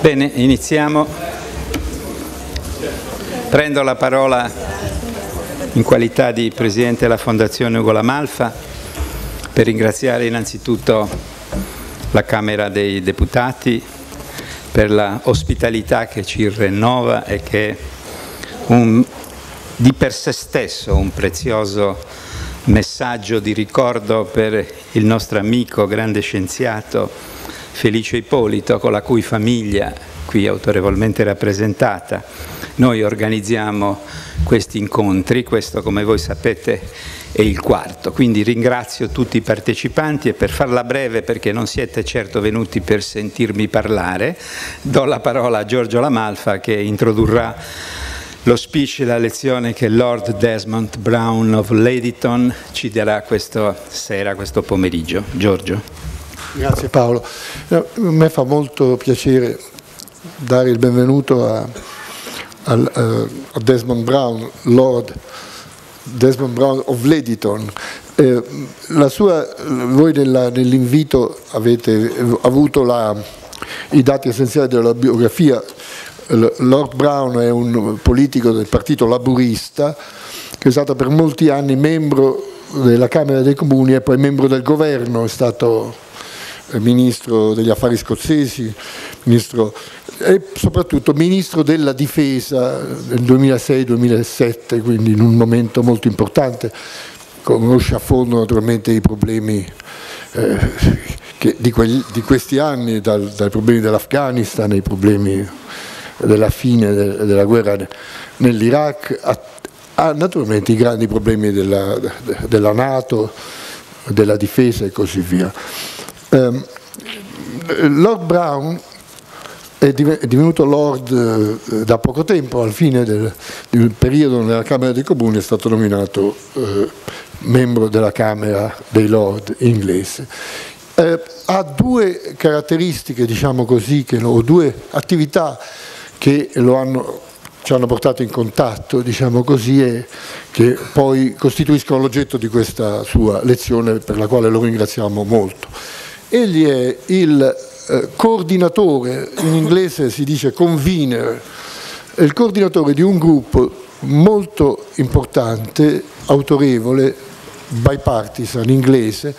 Bene, iniziamo. Prendo la parola in qualità di Presidente della Fondazione Ugo La Malfa per ringraziare innanzitutto la Camera dei Deputati per la ospitalità che ci rinnova e che è un, di per sé stesso un prezioso messaggio di ricordo per il nostro amico, grande scienziato Felice Ippolito, con la cui famiglia, qui autorevolmente rappresentata, noi organizziamo questi incontri, questo come voi sapete è il quarto, quindi ringrazio tutti i partecipanti e per farla breve perché non siete certo venuti per sentirmi parlare, do la parola a Giorgio Lamalfa che introdurrà lo speech e la lezione che Lord Desmond Brown of Ladyton ci darà questa sera, questo pomeriggio. Giorgio. Grazie Paolo. A me fa molto piacere dare il benvenuto a, a, a Desmond Brown, Lord Desmond Brown of Lediton. Eh, sua, voi nell'invito avete avuto la, i dati essenziali della biografia. Lord Brown è un politico del partito laburista che è stato per molti anni membro della Camera dei Comuni e poi membro del governo, è stato ministro degli affari scozzesi, ministro, e soprattutto ministro della difesa nel 2006-2007, quindi in un momento molto importante, conosce a fondo naturalmente i problemi eh, che, di, quegli, di, questi anni, dal, dai problemi dell'Afghanistan ai problemi della fine de, della guerra nell'Iraq, a, a, naturalmente i grandi problemi della, della Nato, della difesa e così via. Um, Lord Brown è divenuto Lord eh, da poco tempo, al fine del, del, periodo nella Camera dei Comuni è stato nominato eh, membro della Camera dei Lord inglese. Eh, ha due caratteristiche, diciamo così, che, o due attività che hanno, ci hanno portato in contatto, diciamo così, e che poi costituiscono l'oggetto di questa sua lezione per la quale lo ringraziamo molto. Egli è il eh, coordinatore, in inglese si dice convener, è il coordinatore di un gruppo molto importante, autorevole, bipartisan inglese,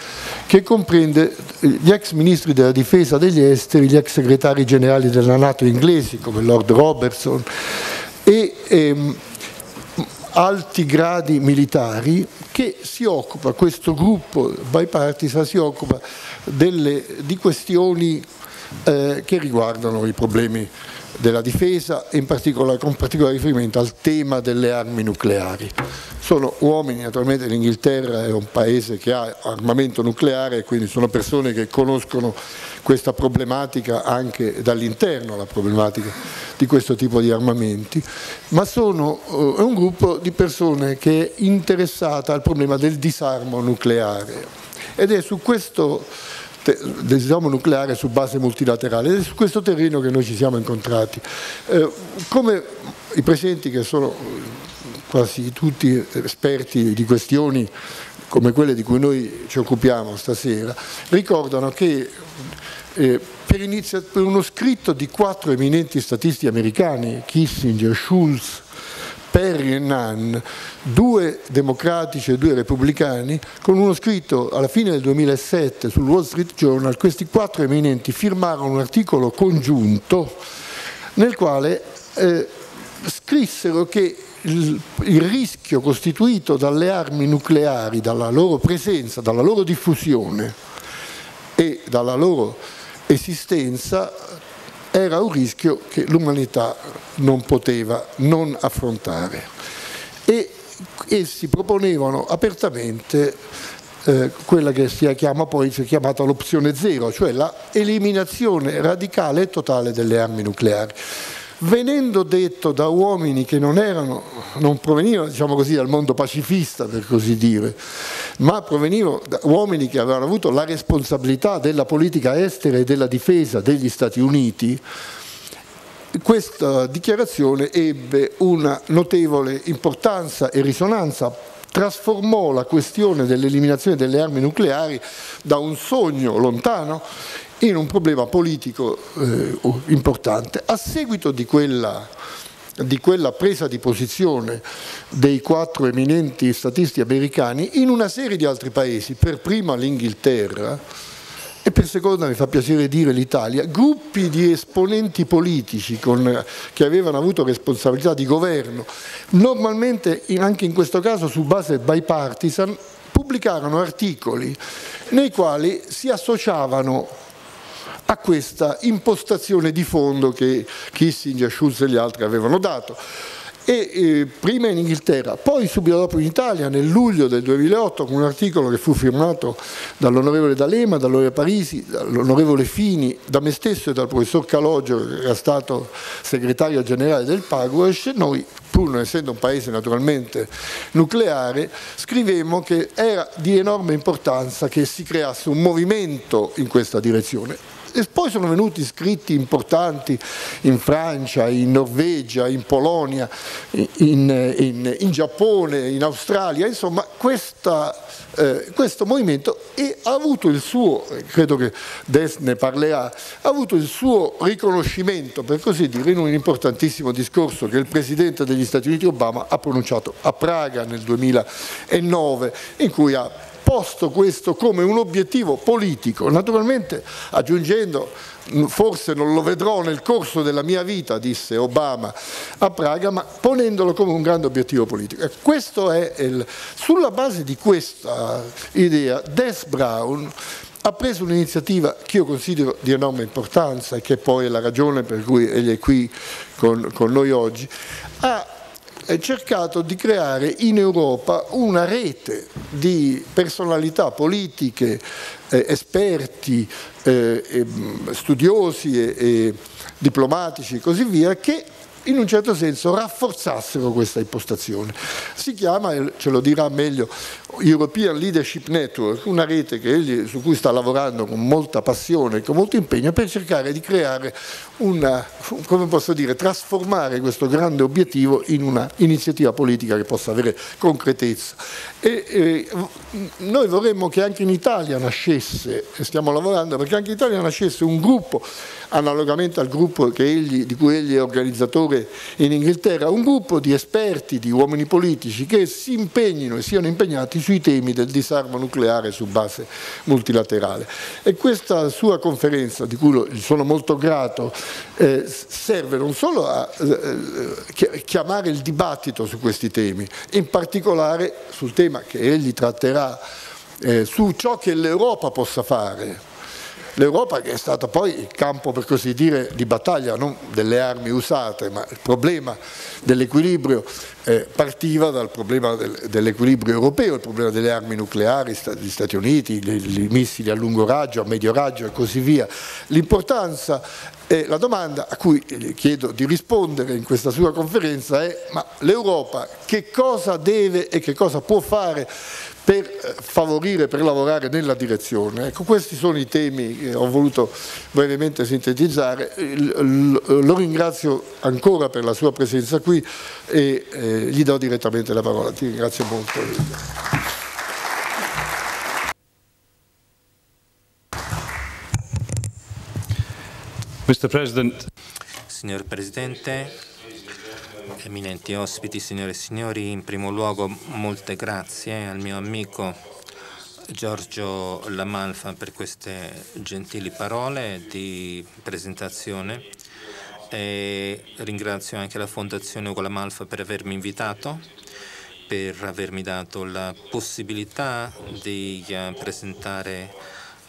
che comprende gli ex ministri della difesa degli esteri, gli ex segretari generali della Nato inglesi come Lord Robertson e ehm, alti gradi militari che si occupa, questo gruppo bipartisan si occupa delle, di questioni eh, che riguardano i problemi della difesa e particolare, con particolare riferimento al tema delle armi nucleari. Sono uomini, naturalmente l'Inghilterra è un paese che ha armamento nucleare, quindi sono persone che conoscono questa problematica anche dall'interno, la problematica di questo tipo di armamenti, ma sono, eh, è un gruppo di persone che è interessata al problema del disarmo nucleare ed è su questo del disarmo nucleare su base multilaterale è su questo terreno che noi ci siamo incontrati. Eh, come i presenti che sono quasi tutti esperti di questioni come quelle di cui noi ci occupiamo stasera, ricordano che eh, per, per uno scritto di quattro eminenti statisti americani, Kissinger, Schulz, Perry e Nunn, due democratici e due repubblicani, con uno scritto alla fine del 2007 sul Wall Street Journal, questi quattro eminenti firmarono un articolo congiunto nel quale eh, scrissero che il, il, rischio costituito dalle armi nucleari, dalla loro presenza, dalla loro diffusione e dalla loro esistenza era un rischio che l'umanità non poteva non affrontare. E essi proponevano apertamente eh, quella che si chiama poi si è chiamata l'opzione zero, cioè l'eliminazione radicale e totale delle armi nucleari venendo detto da uomini che non, erano, non provenivano diciamo così, dal mondo pacifista, per così dire, ma provenivano da uomini che avevano avuto la responsabilità della politica estera e della difesa degli Stati Uniti, questa dichiarazione ebbe una notevole importanza e risonanza trasformò la questione dell'eliminazione delle armi nucleari da un sogno lontano in un problema politico eh, importante. A seguito di quella, di quella presa di posizione dei quattro eminenti statisti americani, in una serie di altri paesi, per prima l'Inghilterra, e per seconda mi fa piacere dire l'Italia, gruppi di esponenti politici con, che avevano avuto responsabilità di governo, normalmente anche in questo caso su base bipartisan, pubblicarono articoli nei quali si associavano a questa impostazione di fondo che Kissinger, Schulz e gli altri avevano dato. E eh, prima in Inghilterra, poi subito dopo in Italia nel luglio del 2008 con un articolo che fu firmato dall'onorevole D'Alema, dall'onorevole Parisi, dall'onorevole Fini, da me stesso e dal professor Calogio che era stato segretario generale del Paguash, noi pur non essendo un paese naturalmente nucleare, scrivemmo che era di enorme importanza che si creasse un movimento in questa direzione e poi sono venuti scritti importanti in Francia, in Norvegia, in Polonia, in, in, in Giappone, in Australia, insomma questa, eh, questo movimento ha avuto il suo, credo che Des ne parlerà, ha avuto il suo riconoscimento, per così dire, in un importantissimo discorso che il Presidente degli Stati Uniti Obama ha pronunciato a Praga nel 2009, in cui ha posto questo come un obiettivo politico, naturalmente aggiungendo forse non lo vedrò nel corso della mia vita, disse Obama a Praga, ma ponendolo come un grande obiettivo politico. Il, sulla base di questa idea, Des Brown ha preso un'iniziativa che io considero di enorme importanza e che poi è la ragione per cui egli è qui con, con noi oggi, ha cercato di creare in Europa una rete di personalità politiche, eh, esperti, eh, studiosi e diplomatici e così via che in un certo senso rafforzassero questa impostazione. Si chiama, ce lo dirà meglio, European Leadership Network, una rete egli, su cui sta lavorando con molta passione e con molto impegno per cercare di creare una, come posso dire, trasformare questo grande obiettivo in una iniziativa politica che possa avere concretezza. E, e, noi vorremmo che anche in Italia nascesse, e stiamo lavorando perché anche in Italia nascesse un gruppo, analogamente al gruppo egli, di cui egli è organizzatore in Inghilterra, un gruppo di esperti, di uomini politici che si impegnino e siano impegnati sui temi del disarmo nucleare su base multilaterale. E questa sua conferenza, di cui sono molto grato, eh, serve non solo a eh, chiamare il dibattito su questi temi, in particolare sul tema che egli tratterà eh, su ciò che l'Europa possa fare L'Europa che è stata poi il campo per così dire di battaglia non delle armi usate ma il problema dell'equilibrio eh, partiva dal problema del, dell'equilibrio europeo, il problema delle armi nucleari, gli Stati Uniti, i missili a lungo raggio, a medio raggio e così via. L'importanza e la domanda a cui chiedo di rispondere in questa sua conferenza è ma l'Europa che cosa deve e che cosa può fare per eh, favorire, per lavorare nella direzione. Ecco, questi sono i temi che ho voluto brevemente sintetizzare. Lo ringrazio ancora per la sua presenza qui e eh, gli do direttamente la parola. Ti ringrazio molto. Signor Presidente, eminenti ospiti, signore e signori, in primo luogo molte grazie al mio amico Giorgio Lamalfa per queste gentili parole di presentazione e ringrazio anche la Fondazione Ugo Lamalfa per avermi invitato, per avermi dato la possibilità di eh, presentare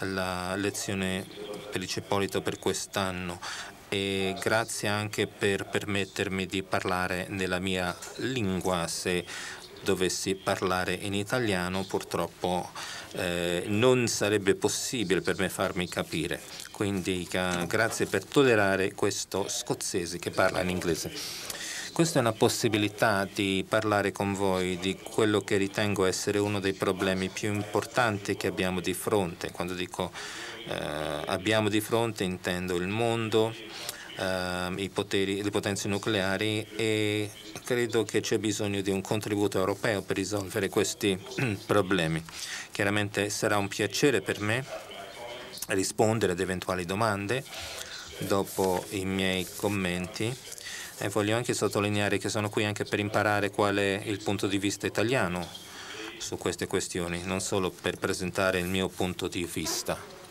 la lezione per il Cipolito per quest'anno e grazie anche per permettermi di parlare nella mia lingua. Se dovessi parlare in italiano purtroppo eh, non sarebbe possibile per me farmi capire. Quindi uh, grazie per tollerare questo scozzese che parla in inglese. Questa è una possibilità di parlare con voi di quello che ritengo essere uno dei problemi più importanti che abbiamo di fronte. Quando dico eh, abbiamo di fronte intendo il mondo, eh, poteri, le potenze nucleari e credo che c'è bisogno di un contributo europeo per risolvere questi problemi. Chiaramente sarà un piacere per me rispondere ad eventuali domande dopo i miei commenti e voglio anche sottolineare che sono qui anche per imparare qual è il punto di vista italiano su queste questioni, non solo per presentare il mio punto di vista.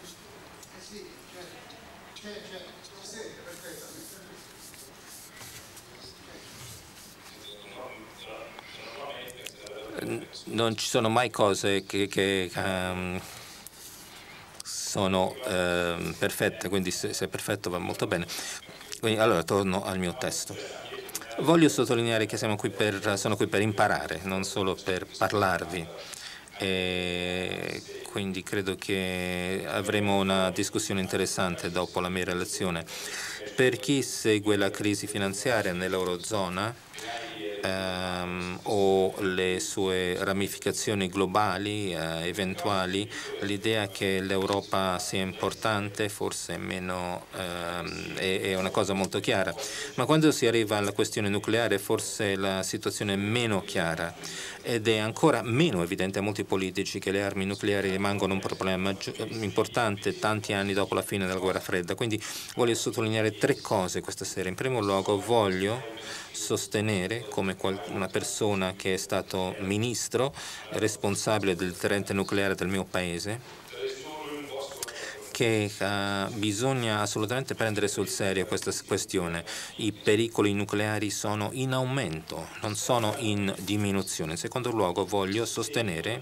Non ci sono mai cose che, che um, sono uh, perfette, quindi se, se, è perfetto va molto bene. Quindi, allora torno al mio testo. Voglio sottolineare che qui per, sono qui per imparare, non solo per parlarvi. E quindi credo che avremo una discussione interessante dopo la mia relazione. Per chi segue la crisi finanziaria nell'Eurozona, ehm, o le sue ramificazioni globali eh, eventuali, l'idea che l'Europa sia importante forse meno, ehm, è, è, una cosa molto chiara, ma quando si arriva alla questione nucleare forse la situazione è meno chiara ed è ancora meno evidente a molti politici che le armi nucleari rimangono un problema importante tanti anni dopo la fine della guerra fredda. Quindi voglio sottolineare tre cose questa sera. In primo luogo voglio sostenere come una persona che è stato ministro responsabile del deterrente nucleare del mio paese che uh, bisogna assolutamente prendere sul serio questa questione. I pericoli nucleari sono in aumento, non sono in diminuzione. In secondo luogo voglio sostenere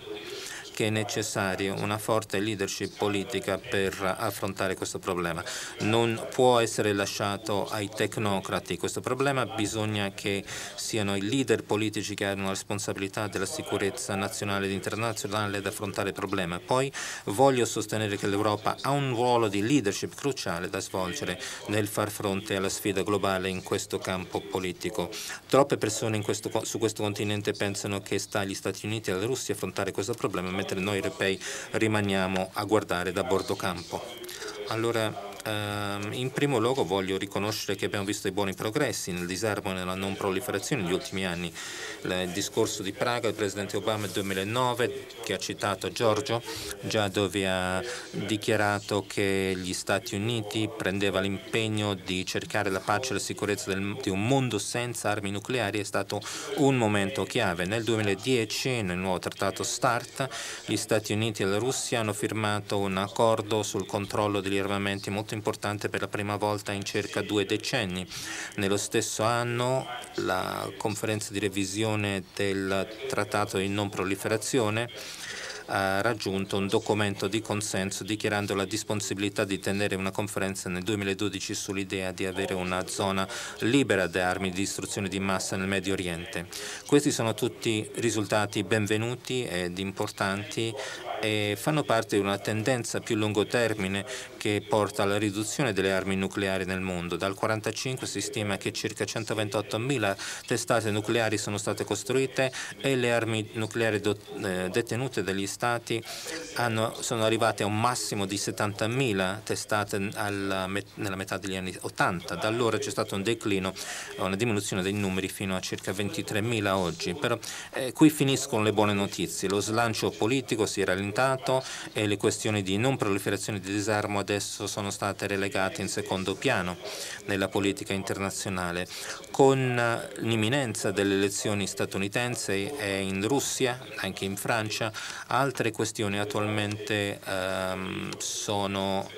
che è necessaria una forte leadership politica per affrontare questo problema. Non può essere lasciato ai tecnocrati questo problema, bisogna che siano i leader politici che hanno la responsabilità della sicurezza nazionale ed internazionale ad affrontare il problema. Poi voglio sostenere che l'Europa ha un ruolo di leadership cruciale da svolgere nel far fronte alla sfida globale in questo campo politico. Troppe persone questo, su questo continente pensano che sta agli Stati Uniti e alla Russia affrontare questo problema, mentre noi europei rimaniamo a guardare da bordo campo. Allora, ehm, in primo luogo voglio riconoscere che abbiamo visto dei buoni progressi nel disarmo e nella non proliferazione negli ultimi anni. Il discorso di Praga del Presidente Obama del 2009, che ha citato Giorgio, già dove ha dichiarato che gli Stati Uniti prendeva l'impegno di cercare la pace e la sicurezza del, di un mondo senza armi nucleari, è stato un momento chiave. Nel 2010, nel nuovo trattato START, gli Stati Uniti e la Russia hanno firmato un accordo sul controllo degli armamenti molto importante per la prima volta in circa due decenni. Nello stesso anno la conferenza di revisione del trattato di non proliferazione ha raggiunto un documento di consenso dichiarando la disponibilità di tenere una conferenza nel 2012 sull'idea di avere una zona libera da armi di distruzione di massa nel Medio Oriente. Questi sono tutti risultati benvenuti ed importanti e fanno parte di una tendenza più lungo termine che porta alla riduzione delle armi nucleari nel mondo. Dal 1945 si stima che circa 128.000 testate nucleari sono state costruite e le armi nucleari eh, detenute dagli Stati hanno, sono arrivate a un massimo di 70.000 testate alla, nella metà degli anni 80. Da allora c'è stato un declino, una diminuzione dei numeri fino a circa 23.000 oggi. Però eh, qui finiscono le buone notizie. Lo slancio politico si era rallentato e le questioni di non proliferazione di disarmo adesso sono state relegate in secondo piano nella politica internazionale. Con l'imminenza delle elezioni statunitensi e in Russia, anche in Francia, altre questioni attualmente um, sono,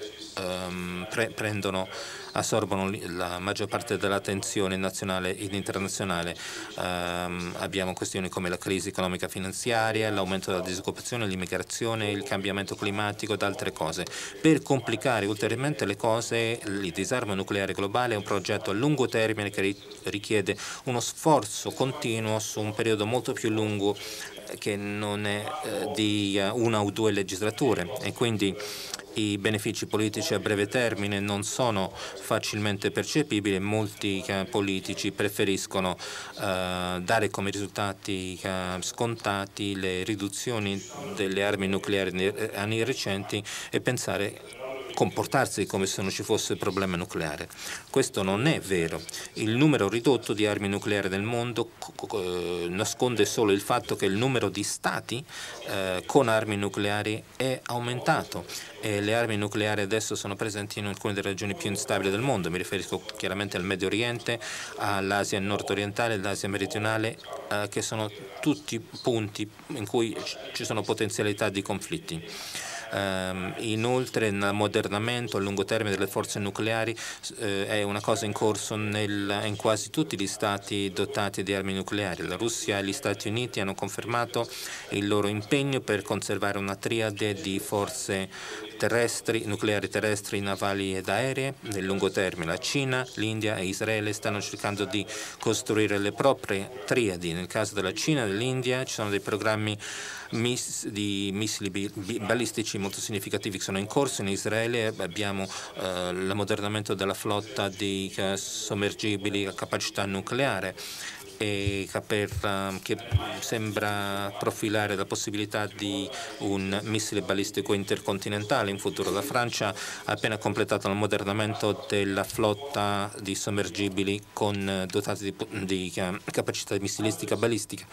um, pre prendono assorbono la maggior parte dell'attenzione nazionale ed internazionale. Um, abbiamo questioni come la crisi economica finanziaria, l'aumento della disoccupazione, l'immigrazione, il cambiamento climatico ed altre cose. Per complicare ulteriormente le cose, il disarmo nucleare globale è un progetto a lungo termine che richiede uno sforzo continuo su un periodo molto più lungo che non è eh, di uh, una o due legislature e quindi i benefici politici a breve termine non sono facilmente percepibili. E molti eh, politici preferiscono eh, dare come risultati eh, scontati le riduzioni delle armi nucleari anni recenti e pensare comportarsi come se non ci fosse problema nucleare. Questo non è vero. Il numero ridotto di armi nucleari nel mondo eh, nasconde solo il fatto che il numero di stati eh, con armi nucleari è aumentato e le armi nucleari adesso sono presenti in alcune delle regioni più instabili del mondo. Mi riferisco chiaramente al Medio Oriente, all'Asia nord-orientale, all'Asia meridionale, eh, che sono tutti punti in cui ci sono potenzialità di conflitti. Um, inoltre l'ammodernamento a lungo termine delle forze nucleari eh, è una cosa in corso nel, in quasi tutti gli stati dotati di armi nucleari. La Russia e gli Stati Uniti hanno confermato il loro impegno per conservare una triade di forze terrestri, nucleari terrestri, navali ed aeree nel lungo termine. La Cina, l'India e Israele stanno cercando di costruire le proprie triadi. Nel caso della Cina e dell'India ci sono dei programmi miss, di missili balistici molto significativi che sono in corso in Israele. Abbiamo eh, l'ammodernamento della flotta di eh, sommergibili a capacità nucleare e per, che sembra profilare la possibilità di un missile balistico intercontinentale in futuro. La Francia ha appena completato l'ammodernamento della flotta di sommergibili con, dotati di, di capacità missilistica balistica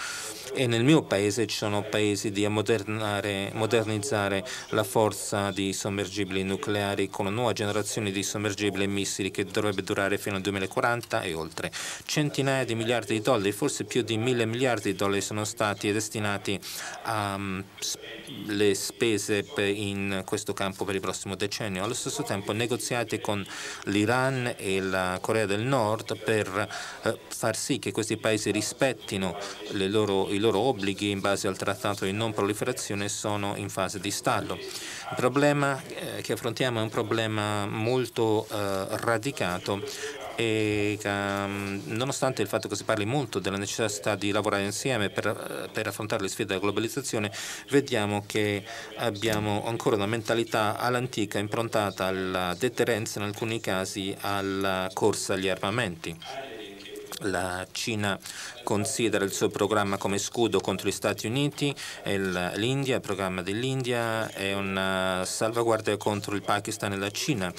e nel mio paese ci sono paesi di modernizzare la forza di sommergibili nucleari con una nuova generazione di sommergibili e missili che dovrebbe durare fino al 2040 e oltre. Centinaia di miliardi di dollari dollari, forse più di mille miliardi di dollari sono stati destinati alle um, spese in questo campo per il prossimo decennio. Allo stesso tempo negoziati con l'Iran e la Corea del Nord per uh, far sì che questi paesi rispettino loro, i loro obblighi in base al trattato di non proliferazione sono in fase di stallo. Il problema eh, che affrontiamo è un problema molto eh, radicato e um, nonostante il fatto che si parli molto della necessità di lavorare insieme per, per, affrontare le sfide della globalizzazione, vediamo che abbiamo ancora una mentalità all'antica improntata alla deterrenza, in alcuni casi alla corsa agli armamenti. La Cina considera il suo programma come scudo contro gli Stati Uniti e l'India, il programma dell'India è una salvaguardia contro il Pakistan e la Cina.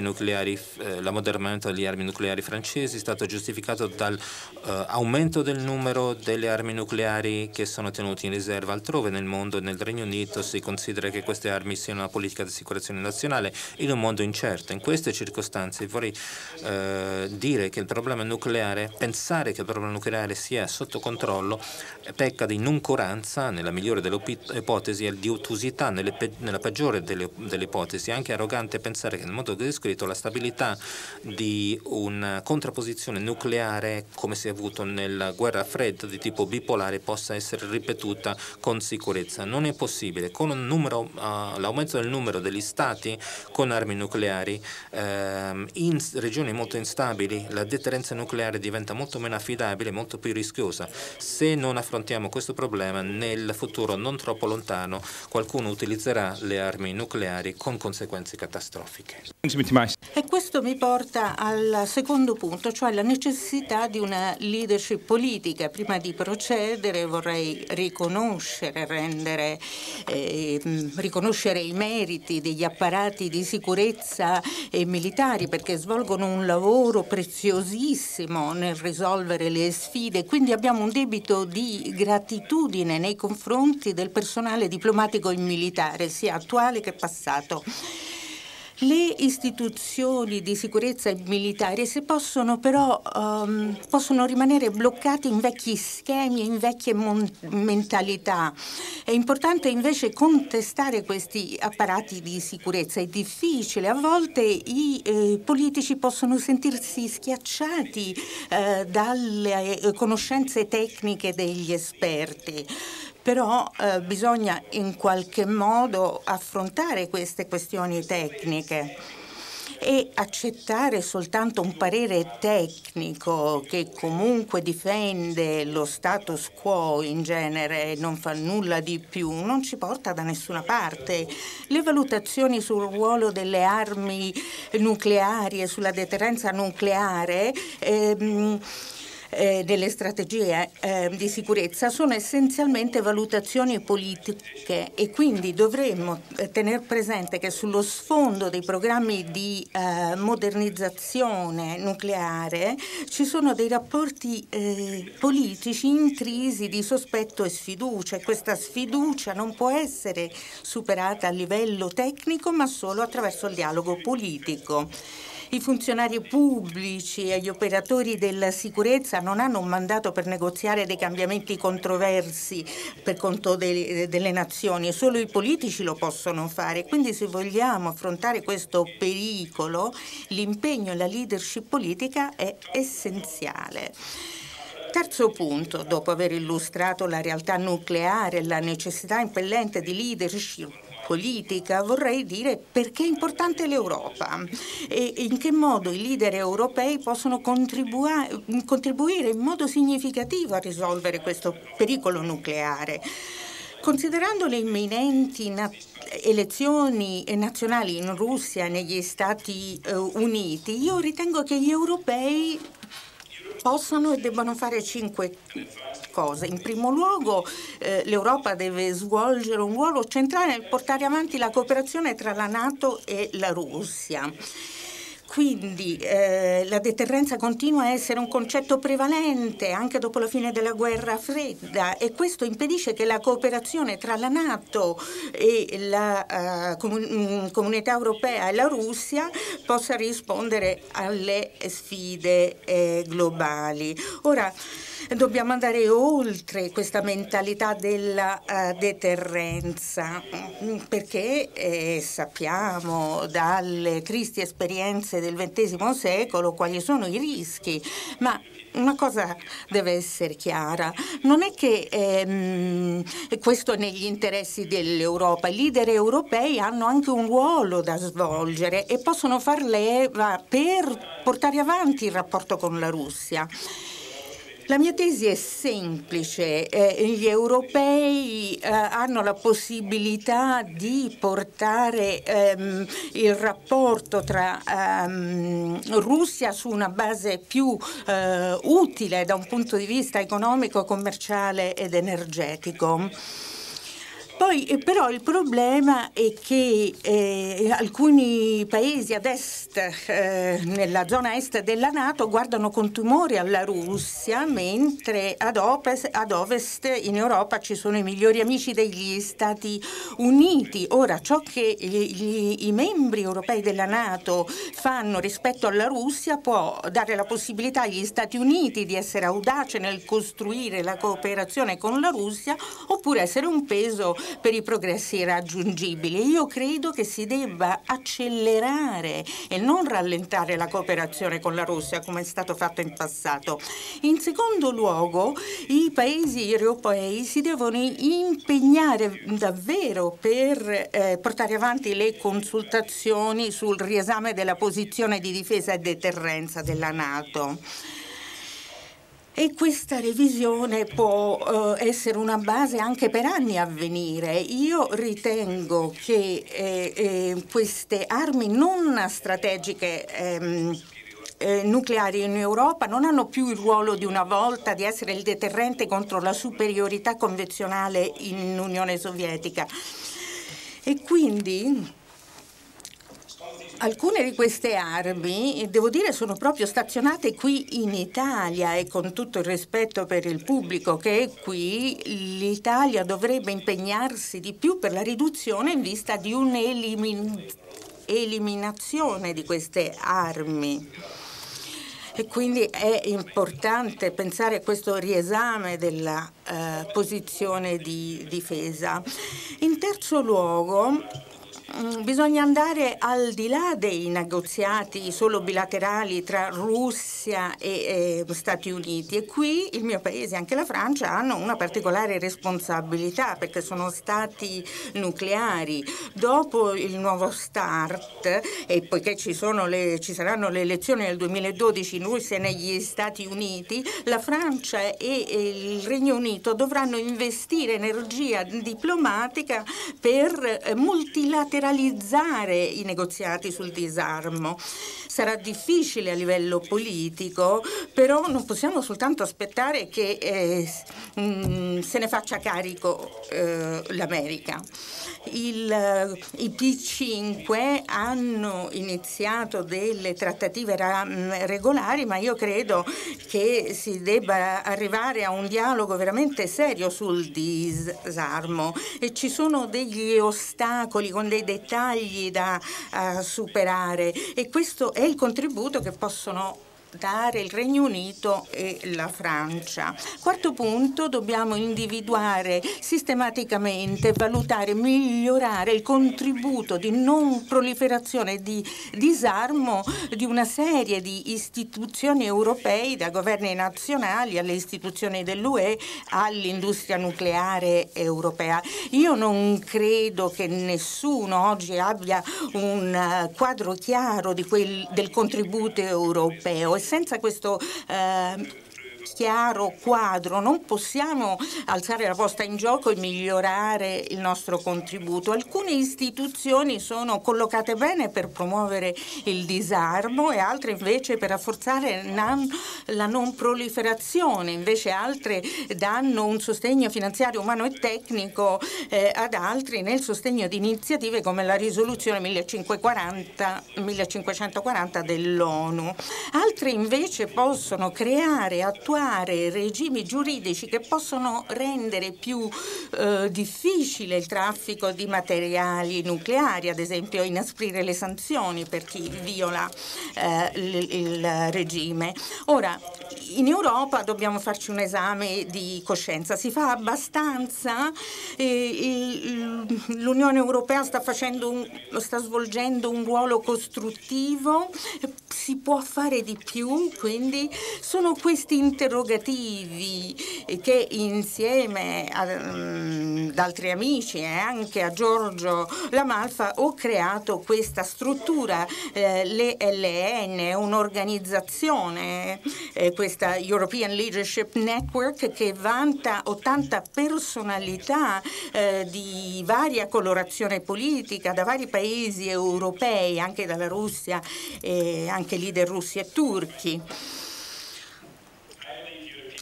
Nucleari, eh, l'ammodernamento delle armi nucleari francesi è stato giustificato dall'aumento eh, del numero delle armi nucleari che sono tenute in riserva altrove nel mondo nel Regno Unito si considera che queste armi siano una politica di sicurezza nazionale in un mondo incerto. In queste circostanze vorrei eh, dire che il problema nucleare, pensare che il problema nucleare sia sotto controllo pecca di noncuranza, nella migliore delle ipotesi, e di ottusità nelle, nella peggiore delle, delle, ipotesi. È anche arrogante pensare che nel modo che ho descritto la stabilità di una contrapposizione nucleare, come si è avuto nella guerra fredda di tipo bipolare, possa essere ripetuta con sicurezza. Non è possibile. Con uh, l'aumento del numero degli stati con armi nucleari uh, in regioni molto instabili, la deterrenza nucleare diventa molto meno affidabile molto più rischiosa. Se non affrontiamo questo problema nel futuro non troppo lontano, qualcuno utilizzerà le armi nucleari con conseguenze catastrofiche. E questo mi porta al secondo punto, cioè la necessità di una leadership politica. Prima di procedere vorrei riconoscere, rendere, eh, riconoscere i meriti degli apparati di sicurezza e militari perché svolgono un lavoro preziosissimo nel risolvere le sfide, quindi abbiamo un debito di gratitudine nei confronti del personale diplomatico e militare, sia attuale che passato. Le istituzioni di sicurezza militari se possono però um, possono rimanere bloccate in vecchi schemi, in vecchie mentalità. È importante invece contestare questi apparati di sicurezza. È difficile, a volte i eh, politici possono sentirsi schiacciati eh, dalle eh, conoscenze tecniche degli esperti però eh, bisogna in qualche modo affrontare queste questioni tecniche e accettare soltanto un parere tecnico che comunque difende lo status quo in genere e non fa nulla di più non ci porta da nessuna parte. Le valutazioni sul ruolo delle armi nucleari e sulla deterrenza nucleare ehm, eh, delle strategie eh, di sicurezza sono essenzialmente valutazioni politiche e quindi dovremmo eh, tenere presente che sullo sfondo dei programmi di eh, modernizzazione nucleare ci sono dei rapporti eh, politici intrisi di sospetto e sfiducia e questa sfiducia non può essere superata a livello tecnico ma solo attraverso il dialogo politico. I funzionari pubblici e gli operatori della sicurezza non hanno un mandato per negoziare dei cambiamenti controversi per conto de delle nazioni, solo i politici lo possono fare. Quindi se vogliamo affrontare questo pericolo, l'impegno e la leadership politica è essenziale. Terzo punto, dopo aver illustrato la realtà nucleare e la necessità impellente di leadership politica vorrei dire perché è importante l'Europa e in che modo i leader europei possono contribuire in modo significativo a risolvere questo pericolo nucleare. Considerando le imminenti elezioni nazionali in Russia e negli Stati eh, Uniti, io ritengo che gli europei possano e debbano fare cinque cose. In primo luogo eh, l'Europa deve svolgere un ruolo centrale nel portare avanti la cooperazione tra la Nato e la Russia. Quindi eh, la deterrenza continua a essere un concetto prevalente anche dopo la fine della guerra fredda e questo impedisce che la cooperazione tra la Nato e la uh, comun comunità europea e la Russia possa rispondere alle sfide eh, globali. Ora, Dobbiamo andare oltre questa mentalità della uh, deterrenza mm, perché eh, sappiamo dalle tristi esperienze del XX secolo quali sono i rischi, ma una cosa deve essere chiara, non è che ehm, questo è negli interessi dell'Europa, i leader europei hanno anche un ruolo da svolgere e possono far leva per portare avanti il rapporto con la Russia. La mia tesi è semplice, eh, gli europei eh, hanno la possibilità di portare ehm, il rapporto tra ehm, Russia su una base più eh, utile da un punto di vista economico, commerciale ed energetico. Poi eh, però il problema è che eh, alcuni paesi ad est, eh, nella zona est della Nato, guardano con timore alla Russia, mentre ad ovest, ad ovest, in Europa ci sono i migliori amici degli Stati Uniti. Ora, ciò che gli, i membri europei della Nato fanno rispetto alla Russia può dare la possibilità agli Stati Uniti di essere audace nel costruire la cooperazione con la Russia oppure essere un peso per i progressi raggiungibili. Io credo che si debba accelerare e non rallentare la cooperazione con la Russia come è stato fatto in passato. In secondo luogo, i paesi europei si devono impegnare davvero per eh, portare avanti le consultazioni sul riesame della posizione di difesa e deterrenza della Nato e questa revisione può eh, essere una base anche per anni a venire. Io ritengo che eh, eh, queste armi non strategiche ehm, eh, nucleari in Europa non hanno più il ruolo di una volta di essere il deterrente contro la superiorità convenzionale in Unione Sovietica. E quindi Alcune di queste armi, devo dire, sono proprio stazionate qui in Italia e con tutto il rispetto per il pubblico che è qui, l'Italia dovrebbe impegnarsi di più per la riduzione in vista di un'eliminazione di queste armi. E quindi è importante pensare a questo riesame della eh, posizione di difesa. In terzo luogo, bisogna andare al di là dei negoziati solo bilaterali tra Russia e, e Stati Uniti e qui il mio paese e anche la Francia hanno una particolare responsabilità perché sono stati nucleari. Dopo il nuovo start e poiché ci, le, ci saranno le elezioni nel 2012 in Russia e negli Stati Uniti, la Francia e, e il Regno Unito dovranno investire energia diplomatica per multilateralismo bilateralizzare i negoziati sul disarmo. Sarà difficile a livello politico, però non possiamo soltanto aspettare che eh, mm, se ne faccia carico eh, l'America. Il, eh, I P5 hanno iniziato delle trattative regolari, ma io credo che si debba arrivare a un dialogo veramente serio sul disarmo e ci sono degli ostacoli con dei dettagli da uh, superare. E questo è il contributo che possono dare il Regno Unito e la Francia. Quarto punto, dobbiamo individuare sistematicamente, valutare, migliorare il contributo di non proliferazione e di disarmo di una serie di istituzioni europee, da governi nazionali alle istituzioni dell'UE, all'industria nucleare europea. Io non credo che nessuno oggi abbia un quadro chiaro quel, del contributo europeo senza questo eh, chiaro quadro, non possiamo alzare la posta in gioco e migliorare il nostro contributo. Alcune istituzioni sono collocate bene per promuovere il disarmo e altre invece per rafforzare la non proliferazione, invece altre danno un sostegno finanziario, umano e tecnico eh, ad altri nel sostegno di iniziative come la risoluzione 1540, 1540 dell'ONU. Altre invece possono creare, attuare attuare regimi giuridici che possono rendere più eh, difficile il traffico di materiali nucleari, ad esempio inasprire le sanzioni per chi viola eh, il, il regime. Ora, in Europa dobbiamo farci un esame di coscienza. Si fa abbastanza? L'Unione Europea sta, un, sta, svolgendo un ruolo costruttivo? Si può fare di più? Quindi sono questi interrogativi che insieme mm, ad altri amici e anche a Giorgio Lamalfa ho creato questa struttura, eh, l'ELN, un'organizzazione, eh, questa European Leadership Network che vanta 80 personalità eh, di varia colorazione politica da vari paesi europei, anche dalla Russia, e anche leader russi e turchi.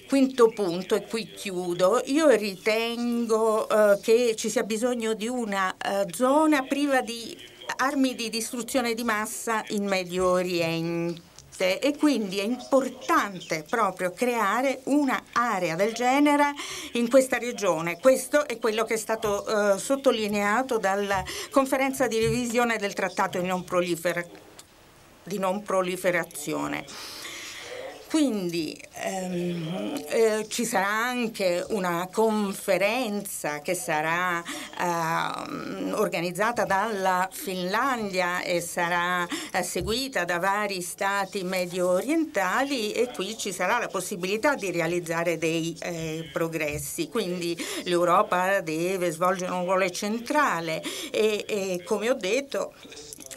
Quinto punto, e qui chiudo, io ritengo eh, che ci sia bisogno di una eh, zona priva di armi di distruzione di massa in Medio Oriente e quindi è importante proprio creare un'area del genere in questa regione. Questo è quello che è stato eh, sottolineato dalla conferenza di revisione del trattato di non, prolifer di non proliferazione. Quindi ehm, eh, ci sarà anche una conferenza che sarà eh, organizzata dalla Finlandia e sarà eh, seguita da vari stati medio orientali e qui ci sarà la possibilità di realizzare dei eh, progressi. Quindi l'Europa deve svolgere un ruolo centrale e, e come ho detto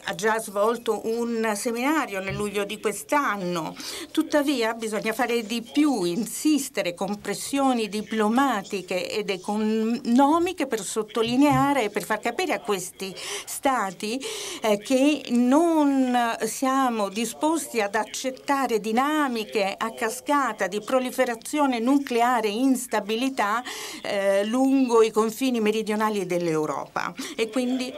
ha già svolto un seminario nel luglio di quest'anno. Tuttavia bisogna fare di più, insistere con pressioni diplomatiche ed economiche per sottolineare e per far capire a questi Stati eh, che non siamo disposti ad accettare dinamiche a cascata di proliferazione nucleare e instabilità eh, lungo i confini meridionali dell'Europa. E quindi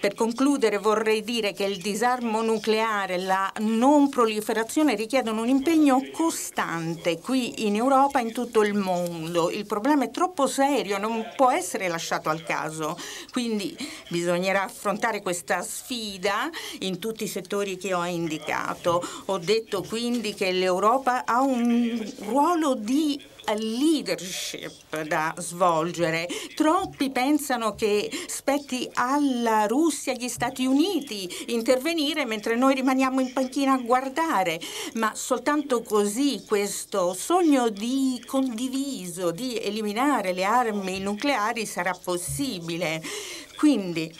per concludere vorrei dire che il disarmo nucleare e la non proliferazione richiedono un impegno costante qui in Europa e in tutto il mondo. Il problema è troppo serio, non può essere lasciato al caso. Quindi bisognerà affrontare questa sfida in tutti i settori che ho indicato. Ho detto quindi che l'Europa ha un ruolo di leadership da svolgere. Troppi pensano che spetti alla Russia e agli Stati Uniti intervenire mentre noi rimaniamo in panchina a guardare, ma soltanto così questo sogno di condiviso di eliminare le armi nucleari sarà possibile. Quindi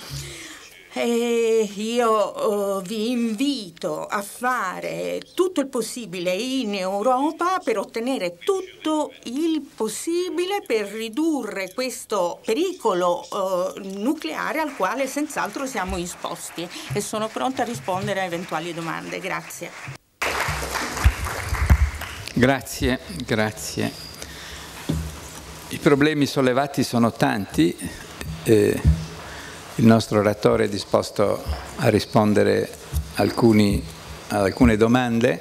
E io uh, vi invito a fare tutto il possibile in Europa per ottenere tutto il possibile per ridurre questo pericolo uh, nucleare al quale senz'altro siamo esposti e sono pronta a rispondere a eventuali domande. Grazie. Grazie, grazie. I problemi sollevati sono tanti. Eh, il nostro oratore è disposto a rispondere alcuni, ad alcune domande.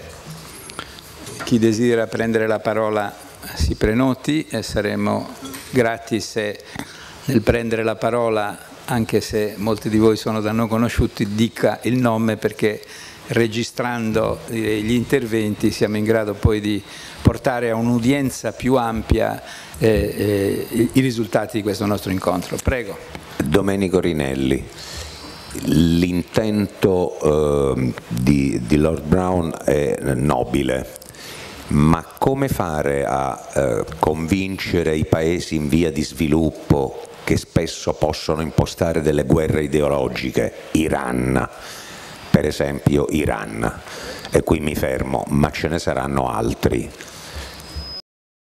Chi desidera prendere la parola si prenoti e saremo grati se nel prendere la parola, anche se molti di voi sono da non conosciuti, dica il nome perché registrando gli interventi siamo in grado poi di portare a un'udienza più ampia eh, eh, i risultati di questo nostro incontro. Prego. Domenico Rinelli. L'intento eh, di, di, Lord Brown è nobile, ma come fare a eh, convincere i paesi in via di sviluppo che spesso possono impostare delle guerre ideologiche, Iran, per esempio Iran, e qui mi fermo, ma ce ne saranno altri,